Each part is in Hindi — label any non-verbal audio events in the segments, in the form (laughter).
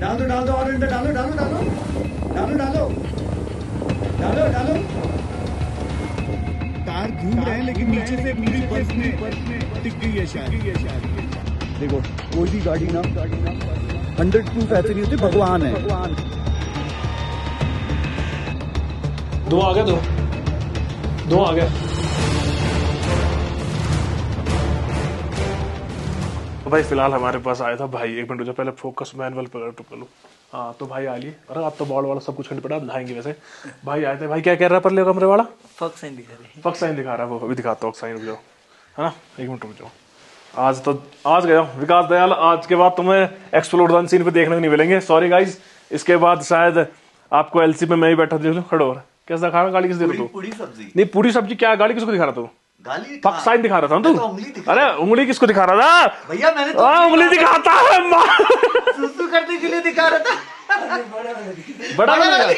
डाल दो डाल दो और अंदर डालो डालो डालो। डालो डालो। डालो डालो। कार घूम रहे हैं लेकिन नीचे से पूरी बर्फ़ में बर्फ़ में टिक गई है शायद। देखो कोई भी गाड़ी ना गाड़ी ना। हंड्रेड प्रूफ ऐसे नहीं होती भगवान है। भगवान। दो आ गया दो। दो आ गया तो भाई फ़िलहाल हमारे पास आया था भाई एक मिनट रुको पहले फोकस मैनुअल पर कर लूँ हाँ तो भाई आ लिए। अरे आप तो बॉल वाला सब कुछ खंड पड़ा नहाएँगे वैसे। भाई आए थे। भाई क्या कह रहा है पर ले कमरे वाला? फक साइन दिखा रही फक साइन दिखा रहा है वो अभी दिखाता हूँ साइन रुक जाओ। है ना? एक मिनट रुक जाओ। आज तो आज गया विकास दयाल आज के बाद तुम्हें एक्सप्लोर सीन पे देखने को नहीं मिलेंगे। सॉरी गाइज़ इसके बाद शायद आपको एलसी पे मैं ही बैठा देख लूँ खड़ो हो रहा कैसा दिखा रहा गाड़ी किस दे रहा तू? पूरी सब्ज़ी। नहीं पूरी सब्ज़ी क्या गाड़ी किसको दिखा रहा तू? गाली फक साइन दिखा रहा था तो? तू उंगली अरे उंगली किसको दिखा रहा था? भैया मैंने तो हाँ उंगली दिखाता है सुसु करने के लिए दिखा रहा था। बड़ा वाला।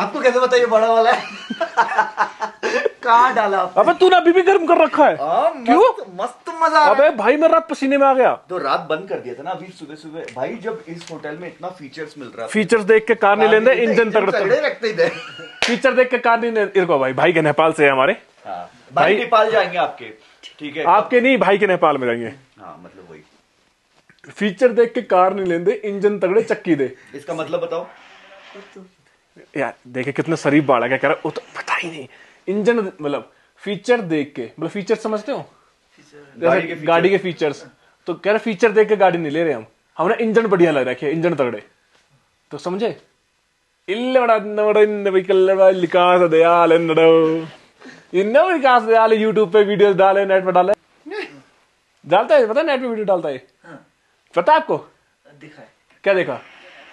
आपको कैसे पता ये बड़ा वाला है? (laughs) कहाँ डाला अबे तूने अभी भी गर्म कर रखा है। हाँ, मस्त- क्यों? मस्त मज़ा अबे भाई मैं रात पसीने में आ गया। तो रात बंद कर दिया था ना अभी सुबह सुबह। भाई जब इस होटल में इतना फीचर्स मिल रहा फीचर्स देख के कार नहीं लेते इंजन तगड़ रखते फीचर देख के कार नहीं इनको भाई भाई के नेपाल से है हमारे। हाँ, भाई नेपाल जाएँगे आपके। ठीक है आपके नहीं भाई के नेपाल में जाएँगे। हाँ, मतलब वही। फीचर देख के कार नहीं लेंदे इंजन तगड़े चक्की दे। इसका मतलब बताओ। यार देखे कितना शरीफ बाड़ा क्या कह रहा वो तो पता ही नहीं। इंजन मतलब फीचर देख के मतलब फीचर समझते हो? गाड़ी के, गाड़ी के फीचर्स। तो कह रहे फीचर देख के गाड़ी नहीं ले रहे हम। हमने इंजन बढ़िया लग रखे इंजन तगड़े। तो समझे? इल्ले बड़ा नवड़ा नविकल लिकास दयाल नडो इन्ना विकास दयाल यूट्यूब पे वीडियोस डाले नेट पे डाले. डालता है पता है नेट पे वीडियो डालता है? हाँ। पता है आपको? दिखाए क्या देखा?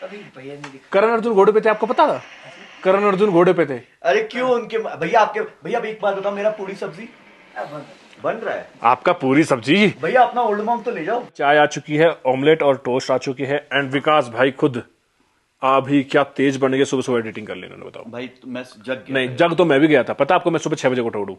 अभी भैया ने दिखा। करण अर्जुन घोड़े पे थे आपको पता था? करण अर्जुन घोड़े पे थे। अरे क्यों उनके भैया आपके भैया एक बात बताओ मेरा पूरी सब्ज़ी? बन रहा है। आपका पूरी सब्ज़ी? भैया अपना ओल्ड मॉम तो ले जाओ। चाय आ चुकी है ऑमलेट और टोस्ट आ चुकी है एंड विकास भाई खुद। अभी क्या तेज बन गए सुबह सुबह एडिटिंग कर लेना बताओ। भाई मैं जग गया। नहीं जग तो मैं भी गया था। पता आपको मैं सुबह छह बजे को उठा उठूं?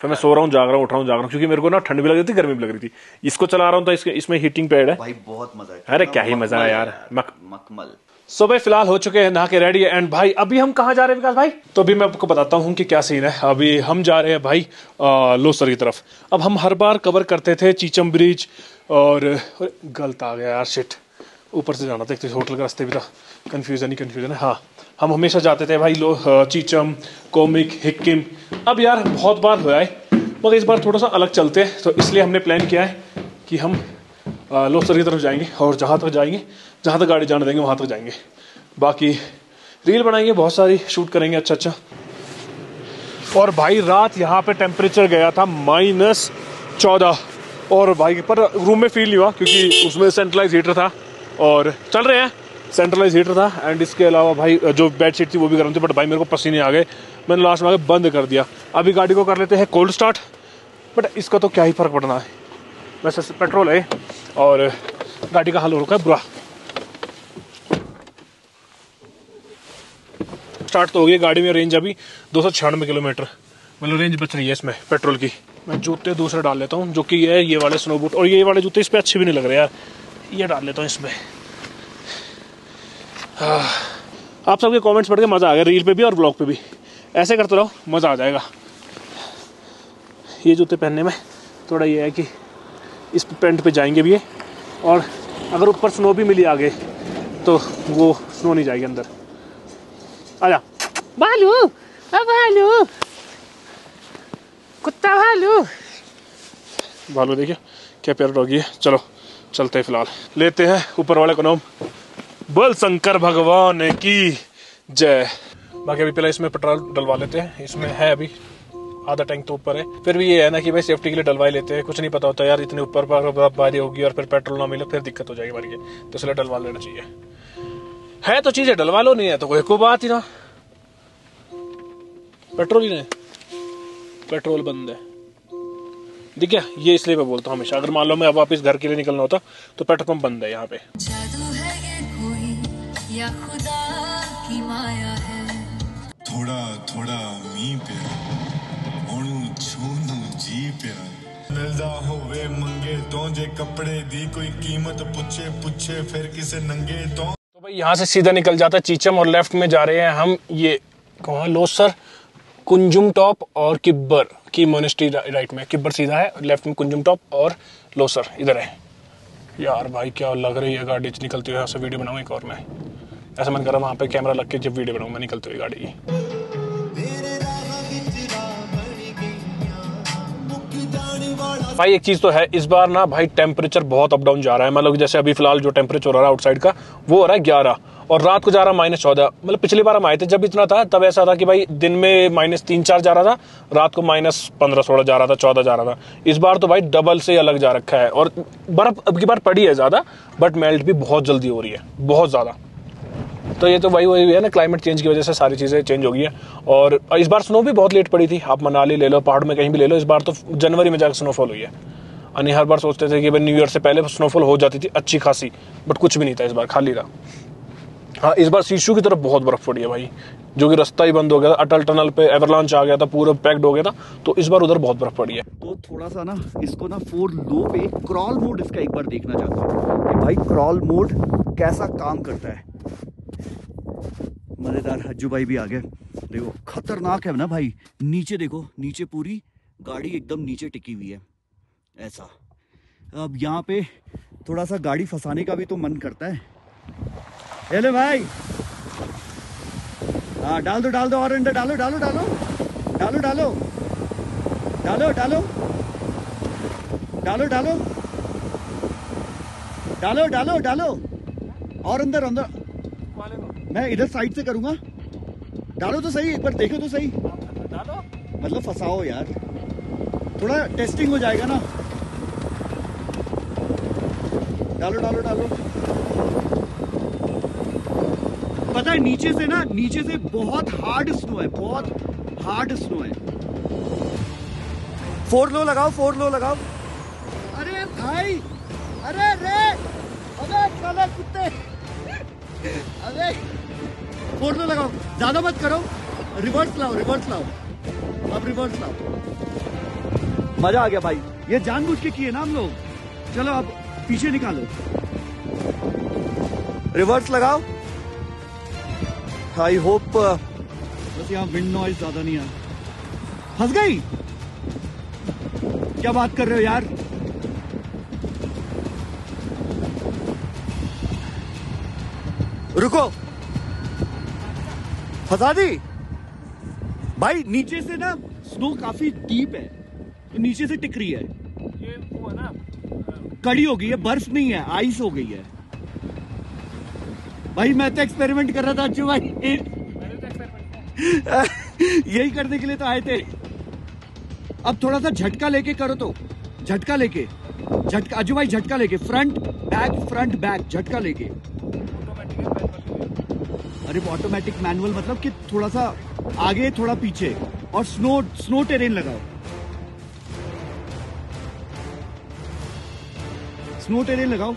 फिर मैं सो रहा हूँ जाग रहा हूँ उठ रहा हूँ जाग रहा हूँ क्योंकि मेरे को ना ठंड भी लग रही थी गर्मी भी लग रही थी। इसको चला रहा हूँ तो इसके इसमें हीटिंग पैड है। भाई बहुत मज़ा है अरे क्या ही मज़ा है यार। मक- मकमल। सो भाई फ़िलहाल हो चुके हैं नहा के रेडी एंड भाई अभी हम कहाँ जा रहे हैं विकास भाई? तो अभी मैं आपको बताता हूँ कि क्या सीन है। अभी हम जा रहे हैं भाई लोसर की तरफ़। अब हम हर बार कवर करते थे चीचम ब्रिज और गलत आ गया यार शिट ऊपर से जाना था, एक तो होटल का रास्ते भी था। कन्फ्यूज़न ही कन्फ्यूज़न है। हाँ हम हमेशा जाते थे भाई, लो चीचम, कोमिक, हिक्किम। अब यार, बहुत बार हुआ है, मगर इस बार थोड़ा सा अलग चलते हैं। तो इसलिए हमने प्लान किया है कि हम लोसर की तरफ़ जाएँगे और जहाँ तक जाएँगे, जहाँ तक गाड़ी जाने देंगे, वहाँ तक जाएँगे। बाकी रील बनाएँगे, बहुत सारी शूट करेंगे अच्छा अच्छा। और भाई, रात यहाँ पे टेम्परेचर गया था माइनस चौदह। और भाई, पर रूम में फील नहीं हुआ, क्योंकि उसमें सेंट्रलाइज हीटर था। और चल रहे हैं। सेंट्रलाइज हीटर था एंड इसके अलावा भाई जो बेड शीट थी वो भी गर्म थी बट भाई मेरे को पसीने आ गए। मैंने लास्ट में आगे बंद कर दिया। अभी गाड़ी को कर लेते हैं कोल्ड स्टार्ट बट इसका तो क्या ही फ़र्क पड़ना है। वैसे पेट्रोल है और गाड़ी का हाल हो रखा है बुरा। स्टार्ट तो हो गई गाड़ी में रेंज अभी दो सौ छियानवे किलोमीटर। मतलब रेंज बच रही है इसमें पेट्रोल की। मैं जूते दूसरे डाल लेता हूँ, जो कि ये ये वाले स्नो बूट और ये वाले जूते इस पर अच्छे भी नहीं लग रहे यार। ये डाल लेता हूँ इसमें। आप सबके कमेंट्स पढ़ के मज़ा आ गया रील पे भी और ब्लॉग पे भी। ऐसे करते रहो मज़ा आ जाएगा। ये जूते पहनने में थोड़ा ये है कि इस पेंट पे जाएँगे भी ये और अगर ऊपर स्नो भी मिली आगे तो वो स्नो नहीं जाएगी अंदर। आजा। भालू भालू। कुत्ता भालू। भालू देखिए क्या प्यारा डॉगी है। चलो। चलते हैं फ़िलहाल। लेते हैं ऊपर वाले को नाम। बल शंकर भगवान की जय। बाकी अभी पहले इसमें पेट्रोल डलवा लेते हैं। इसमें है अभी आधा टैंक तो ऊपर है। फिर भी ये है ना कि भाई सेफ्टी के लिए डलवा लेते हैं। कुछ नहीं पता होता यार, इतने ऊपर पर बर्फबारी होगी और फिर पेट्रोल ना मिले, फिर दिक्कत हो जाएगी हमारी तो इसलिए डलवा लेना चाहिए। है तो चीज़ें, डलवा लो, नहीं है तो कोई को बात ही ना। पेट्रोल ही नहीं। पेट्रोल बंद है। दिख गया ये इसलिए मैं बोलता हूँ हमेशा अगर मान लो मैं अब वापस घर के लिए निकलना होता तो पेट्रोल पंप बंद है यहाँ पे जादू है ये कोई या खुदा की माया है थोड़ा थोड़ा मी प्या ओणू छूनू जी प्या ਮਿਲਦਾ ਹੋਵੇ ਮੰਗੇ ਤੋਂ ਜੇ ਕੱਪੜੇ ਦੀ ਕੋਈ ਕੀਮਤ ਪੁੱਛੇ ਪੁੱਛੇ ਫਿਰ ਕਿਸੇ ਨੰਗੇ ਤੋਂ तो भाई यहाँ से सीधा निकल जाता है चीचम और लेफ्ट में जा रहे हैं हम ये कहाँ लोसर कुंजुम टॉप और किब्बर की मोनेस्ट्री राइट में। किब्बर सीधा है लेफ़्ट में कुंजुम टॉप और लोसर इधर है। यार भाई, क्या लग रही है गाड़ी निकलती हुई यहाँ से वीडियो बनाऊँ एक और मैं। ऐसा मन कर रहा वहाँ पे कैमरा लग के जब वीडियो बनाऊँ, मैं निकलती हुई गाड़ी। की भाई, एक चीज़ तो है, इस बार ना भाई टेम्परेचर बहुत अप डाउन जा रहा है। मतलब जैसे अभी फ़िलहाल जो टेम्परेचर हो रहा है आउटसाइड का, वो हो रहा है ग्यारह। और रात को जा रहा माइनस चौदह। मतलब पिछली बार हम आए थे जब इतना था, तब ऐसा था कि भाई दिन में माइनस तीन चार जा रहा था, रात को माइनस पंद्रह सोलह जा रहा था, चौदह जा रहा था। इस बार तो भाई डबल से अलग जा रखा है और बर्फ़ अब की बार पड़ी है ज़्यादा बट मेल्ट भी बहुत जल्दी हो रही है, बहुत ज़्यादा। तो ये तो वही वही है ना क्लाइमेट चेंज की वजह से सारी चीज़ें चेंज हो गई है। और इस बार स्नो भी बहुत लेट पड़ी थी, आप मनाली ले लो, पहाड़ में कहीं भी ले लो, इस बार तो जनवरी में जाकर स्नोफॉल हुई है। यानी हर बार सोचते थे कि भाई न्यू ईयर से पहले स्नोफॉल हो जाती थी, अच्छी खासी बट कुछ भी नहीं था इस बार, खाली रहा। हाँ इस बार शीशु की तरफ़ बहुत बर्फ़ पड़ी है भाई। जो कि रास्ता ही बंद हो गया था, अटल टनल पे एवरलॉन्च आ गया था, पूरा पैक्ड हो गया था तो इस बार उधर बहुत बर्फ़ पड़ी है। तो थोड़ा सा ना, इसको ना फोर लो पे, क्रॉल मोड इसका एक बार देखना चाहता हूँ। कि भाई, क्रॉल मोड कैसा काम करता है। मज़ेदार हज्जू भाई भी आ गए। देखो, खतरनाक है ना भाई। नीचे देखो, नीचे पूरी गाड़ी एकदम नीचे टिकी हुई है। ऐसा। अब यहाँ पे थोड़ा सा गाड़ी फंसाने का भी तो मन करता है। हेलो भाई। हाँ डाल दो डाल दो और अंदर डालो डालो डालो। डालो डालो। डालो डालो। डालो डालो। डालो डालो डालो। और अंदर अंदर। मैं इधर साइड से करूँगा। डालो तो सही एक बार देखो तो सही। डालो। मतलब फंसाओ यार। थोड़ा टेस्टिंग हो जाएगा ना। डालो डालो डालो। पता है नीचे से ना नीचे से बहुत हार्ड स्नो है बहुत हार्ड स्नो है। फोर लो लगाओ फोर लो लगाओ। अरे भाई अरे रे अबे साले कुत्ते। अबे। फोर लो लगाओ ज़्यादा मत करो। रिवर्स लाओ रिवर्स लाओ। अब रिवर्स लाओ। मज़ा आ गया भाई। ये जानबूझ के किए ना हम लोग। चलो अब पीछे निकालो। रिवर्स लगाओ। आई होप बस यहाँ विंड नॉइज़ ज़्यादा नहीं है। फंस गई? क्या बात कर रहे हो यार? रुको। फंसा दी। भाई नीचे से ना स्नो काफ़ी डीप है। तो नीचे से टिक रही है। ये वो है ना कड़ी हो गई है बर्फ़ नहीं है आइस हो गई है। भाई, मैं तो एक्सपेरिमेंट कर रहा था अच्छू भाई। यही करने के लिए तो आए थे। अब थोड़ा सा झटका लेके करो तो। झटका लेके। झटका अजू भाई, झटका लेके। फ्रंट बैक फ्रंट बैक झटका लेके। अरे ऑटोमेटिक मैनुअल मतलब कि थोड़ा सा आगे, थोड़ा पीछे। और स्नो स्नो टेरेन लगाओ। स्नो टेरेन लगाओ।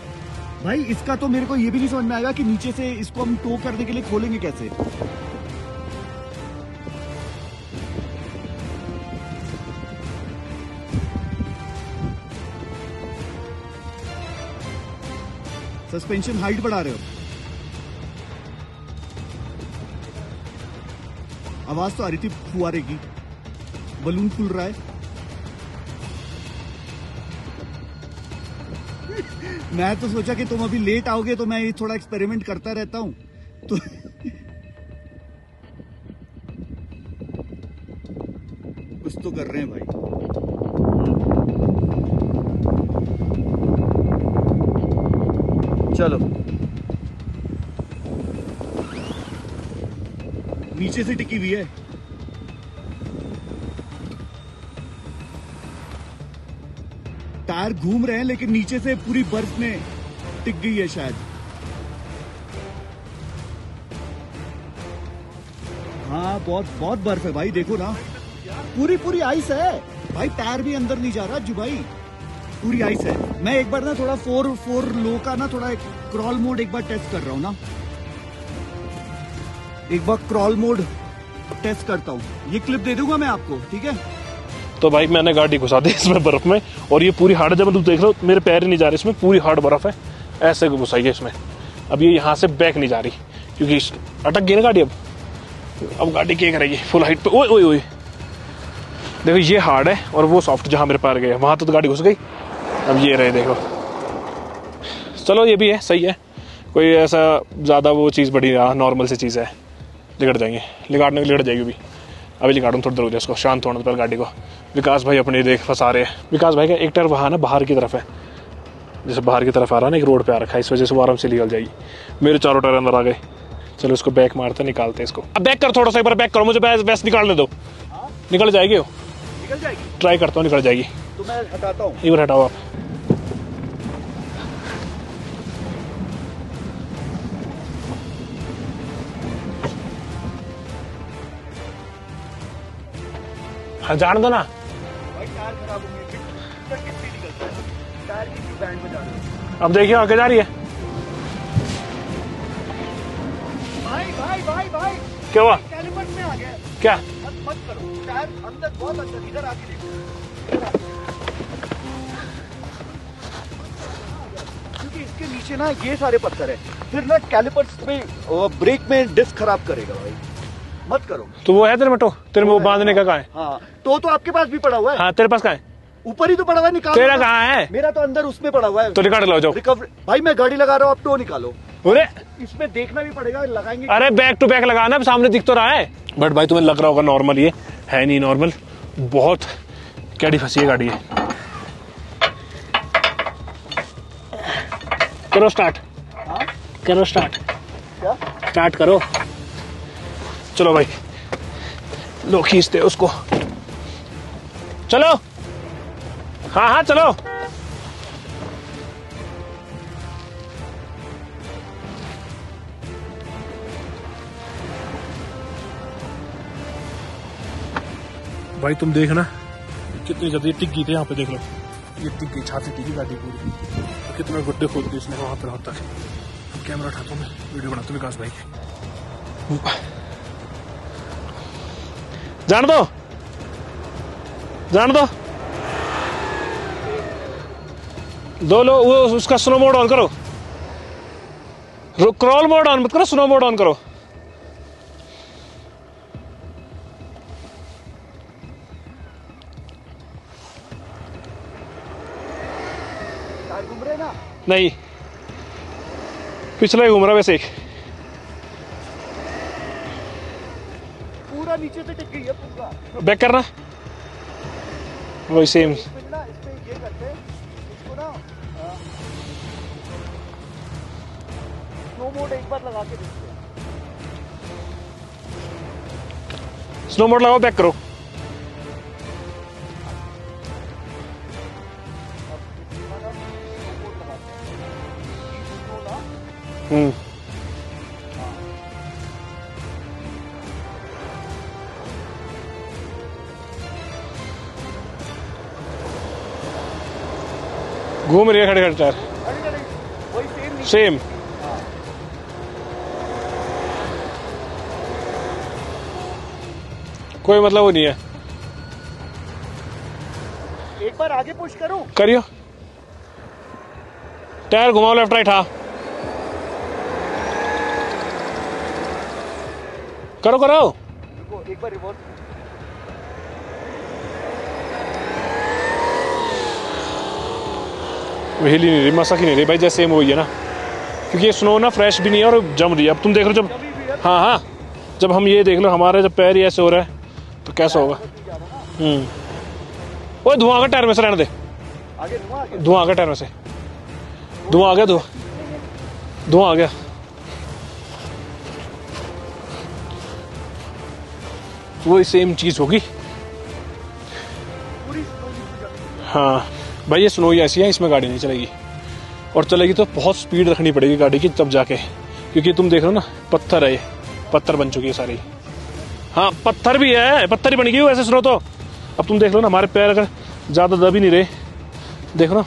भाई, इसका तो मेरे को ये भी नहीं समझ में आएगा कि नीचे से इसको हम टो करने के लिए खोलेंगे कैसे? सस्पेंशन हाइट बढ़ा रहे हो। आवाज़ तो आ रही थी, फुआरे की। बलून खुल रहा है। मैं तो सोचा कि तुम अभी लेट आओगे तो मैं ये थोड़ा एक्सपेरिमेंट करता रहता हूँ। तो कुछ तो कर रहे हैं भाई। चलो। नीचे से टिकी हुई है। टायर घूम रहे हैं, लेकिन नीचे से पूरी बर्फ़ में टिक गई है शायद। हाँ बहुत बहुत बर्फ़ है भाई, देखो ना। पूरी पूरी आइस है। भाई, टायर भी अंदर नहीं जा रहा जू भाई। पूरी आइस है। मैं एक बार ना थोड़ा फोर फोर लो का ना थोड़ा क्रॉल मोड एक बार टेस्ट कर रहा हूँ ना। एक बार क्रॉल मोड टेस्ट करता हूँ। ये क्लिप दे दूँगा मैं आपको, ठीक है? तो भाई मैंने गाड़ी घुसा दी (laughs) इसमें बर्फ़ में और ये पूरी हार्ड जब तुम देख रहे हो मेरे पैर ही नहीं जा रहे इसमें पूरी हार्ड बर्फ़ है। ऐसे घुसाई है इसमें। अब ये यहाँ से बैक नहीं जा रही क्योंकि अटक गई ना गाड़ी अब। अब गाड़ी क्या करेगी? फुल हाइट पे ओए ओए ओए। देखो ये हार्ड है और वो सॉफ्ट जहाँ मेरे पैर गए वहाँ तो, तो गाड़ी घुस गई। अब ये रहे देखो। चलो ये भी है सही है। कोई ऐसा ज़्यादा वो चीज़ बड़ी नॉर्मल सी चीज़ है। लिगड़ जाएँगे। लिगाड़ने की लिगड़ जाएगी अभी। अभी लिगाड़ूँ थोड़ी देर हो जाए इसको शांत होने पहले गाड़ी को। विकास भाई अपनी देख फंसा रहे हैं। विकास भाई का एक टायर वहाँ ना बाहर की तरफ़ है। जैसे बाहर की तरफ़ आ रहा है ना एक रोड पे आ रखा है इस वजह से वो आराम से निकल जाएगी। मेरे चारों टायर अंदर आ गए। चलो इसको बैक मारते निकालते इसको। अब बैक कर थोड़ा सा एक बार बैक करो मुझे वैस निकालने दो। निकल जाएगी वो? निकल जाएगी। ट्राई करता हूँ निकल जाएगी। तो मैं हटाता हूँ। एक बार हटाओ आप। में जा रहे हो अब देखिए, आगे जा रही है। भाई भाई भाई भाई क्या हुआ? में आ गया क्या? मत करो टायर अंदर बहुत अंदर इधर आके देखो क्योंकि इसके नीचे ना ये सारे पत्थर है। फिर ना कैलिपर्स में ब्रेक में डिस्क खराब करेगा भाई। मत करो। तो वो है तेरे में तो तेरे में वो बांधने का कहाँ है? हाँ तो तो आपके पास भी पड़ा हुआ है। हाँ तेरे पास कहाँ है? ऊपर ही तो पड़ा हुआ है निकालो तेरा ना। कहाँ है? मेरा तो अंदर उसमें पड़ा हुआ है। तो निकाल लो जाओ। भाई मैं गाड़ी लगा रहा हूँ अब तो निकालो। अरे इसमें देखना भी पड़ेगा लगाएँगे अरे बैक टू बैक लगाना सामने दिख तो रहा है। बट भाई तुम्हें लग रहा होगा नॉर्मल ये। है नहीं नॉर्मल बहुत कैडी फंसी है गाड़ी है करो स्टार्ट करो स्टार्ट क्या? स्टार्ट करो। चलो भाई। लो खींचते उसको। चलो। हाँ हाँ चलो। भाई, तुम देखना। कितनी जल्दी टिक गई थी यहाँ पे, देख लो। ये टिक गई छाती टिकी गाड़ी पूरी। और कितने गुड्डे खोद दिए इसने वहाँ पर तक। अब कैमरा उठाता हूँ मैं। वीडियो बनाता हूँ विकास भाई। जान दो। जान दो। दो लो वो उसका स्नो मोड ऑन करो। क्रॉल मोड ऑन मत करो स्नो मोड ऑन करो। घूम रहे ना? नहीं। पिछला ही घूम रहा वैसे एक। नीचे से टिक गई है पूरा। बैक करना। वही सेम स्नो मोड लगाओ बैक करो। हम्म। घूम रही है खड़े खड़े टायर सेम कोई मतलब वो नहीं है। एक बार आगे पुश करूँ? करियो। टायर घुमाओ लेफ़्ट राइट हाँ। करो करो। एक बार रिवर्स वो हिल नहीं रही मसक ही नहीं रही, भाई जैसे सेम वही है ना। क्योंकि ये स्नो ना फ्रेश भी नहीं है और जम रही है। अब तुम देख हो जब हाँ हाँ। जब हम ये देख लो, हमारे जब पैर ही ऐसे हो रहा है तो कैसा होगा? हम्म। वो धुआँ का टायर में से रहने दे। धुआँ गया टायर में से। धुआँ आ गया, धुआँ। धुआँ आ गया। वही सेम चीज़ होगी। हाँ। भाई, ये स्नो ही ऐसी है, इसमें गाड़ी नहीं चलेगी। और चलेगी तो बहुत स्पीड रखनी पड़ेगी गाड़ी की तब जाके। क्योंकि तुम देख रहे हो ना, पत्थर है ये, पत्थर बन चुकी है सारी। हाँ पत्थर भी है, पत्थर ही बन गई वैसे स्नो तो। अब तुम देख लो ना, हमारे पैर अगर ज़्यादा दब ही नहीं रहे। देखो ना।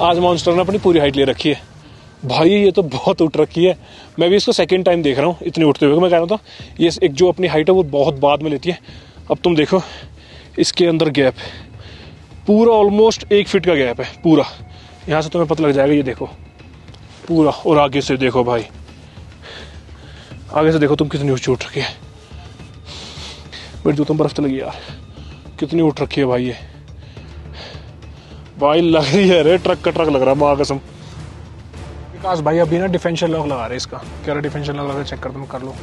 आज मॉन्स्टर ने अपनी पूरी हाइट ले रखी है। भाई, ये तो बहुत उठ रखी है। मैं भी इसको सेकेंड टाइम देख रहा हूँ, इतनी उठते हुए। मैं कह रहा था, ये एक जो अपनी हाइट है, वो बहुत बाद में लेती है। अब तुम देखो, इसके अंदर गैप पूरा ऑलमोस्ट एक फिट का गैप है, पूरा। यहाँ से तुम्हें पता लग जाएगा, ये देखो। पूरा, और आगे से देखो भाई। आगे से देखो तुम कितनी ऊँची उठ रखी है। मेरी जूतों बर्फ़ तो लगी यार। कितनी उठ रखी है भाई, ये। भाई, लग रही है रे ट्रक का ट्रक लग रहा है माँ कसम विकास भाई, अभी ना डिफेंशियल लॉक लगा रहे इसका। क्या डिफेंशियल लॉक लगा चेक कर, तुम कर लो।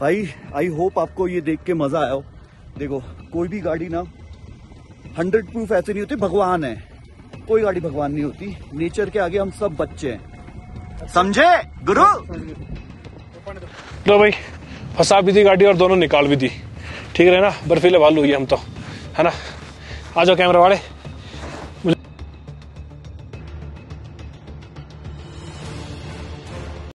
भाई आई होप आपको ये देख के मज़ा आया हो। देखो, कोई भी गाड़ी ना हंड्रेड प्रूफ ऐसे नहीं होती, भगवान है। कोई गाड़ी भगवान नहीं होती। नेचर के आगे हम सब बच्चे हैं। समझे, गुरु? लो भाई, फंसा भी दी गाड़ी और दोनों निकाल भी दी। ठीक रहे ना, बर्फीले भालू हुई हम तो। है ना? आ जाओ कैमरा वाले।